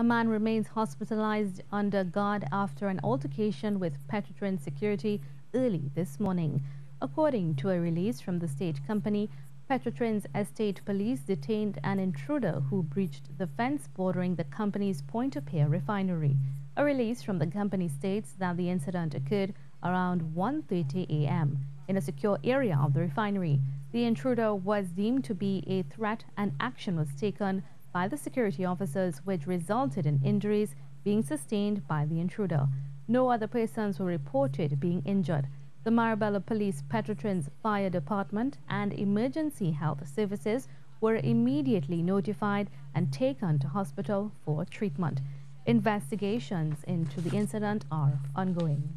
A man remains hospitalized under guard after an altercation with Petrotrin's security early this morning. According to a release from the state company, Petrotrin's Estate Police detained an intruder who breached the fence bordering the company's Pointe-à-Pierre refinery. A release from the company states that the incident occurred around 1.30 a.m. in a secure area of the refinery. The intruder was deemed to be a threat and action was taken by the security officers which resulted in injuries being sustained by the intruder. No other persons were reported being injured. The Marabella Police Petrotrin's Fire Department and Emergency Health Services were immediately notified and taken to hospital for treatment. Investigations into the incident are ongoing.